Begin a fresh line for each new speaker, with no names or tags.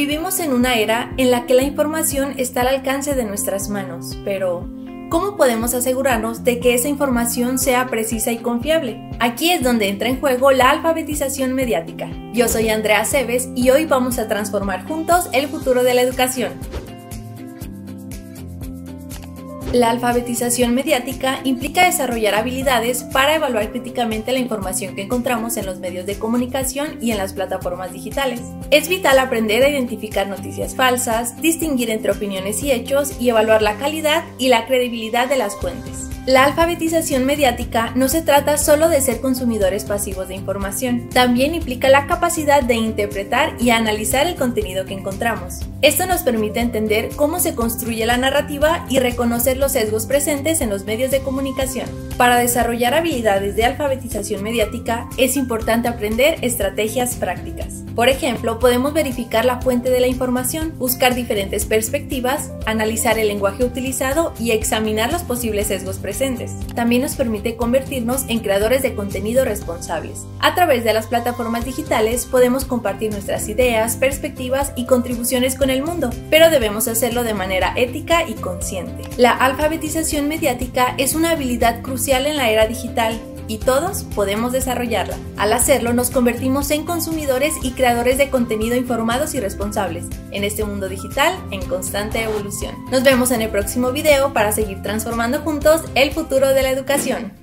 Vivimos en una era en la que la información está al alcance de nuestras manos, pero ¿cómo podemos asegurarnos de que esa información sea precisa y confiable? Aquí es donde entra en juego la alfabetización mediática. Yo soy Andrea Cebes y hoy vamos a transformar juntos el futuro de la educación. La alfabetización mediática implica desarrollar habilidades para evaluar críticamente la información que encontramos en los medios de comunicación y en las plataformas digitales. Es vital aprender a identificar noticias falsas, distinguir entre opiniones y hechos y evaluar la calidad y la credibilidad de las fuentes. La alfabetización mediática no se trata solo de ser consumidores pasivos de información, también implica la capacidad de interpretar y analizar el contenido que encontramos. Esto nos permite entender cómo se construye la narrativa y reconocer los sesgos presentes en los medios de comunicación. Para desarrollar habilidades de alfabetización mediática es importante aprender estrategias prácticas. Por ejemplo, podemos verificar la fuente de la información, buscar diferentes perspectivas, analizar el lenguaje utilizado y examinar los posibles sesgos presentes. También nos permite convertirnos en creadores de contenido responsables. A través de las plataformas digitales podemos compartir nuestras ideas, perspectivas y contribuciones con el mundo, pero debemos hacerlo de manera ética y consciente. La alfabetización mediática es una habilidad crucial en la era digital y todos podemos desarrollarla. Al hacerlo nos convertimos en consumidores y creadores de contenido informados y responsables en este mundo digital en constante evolución. Nos vemos en el próximo video para seguir transformando juntos el futuro de la educación.